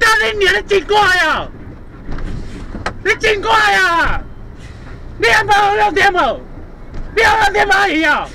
张你理，你真乖啊！你真乖啊！你还没我六点五？你有没有六点一样？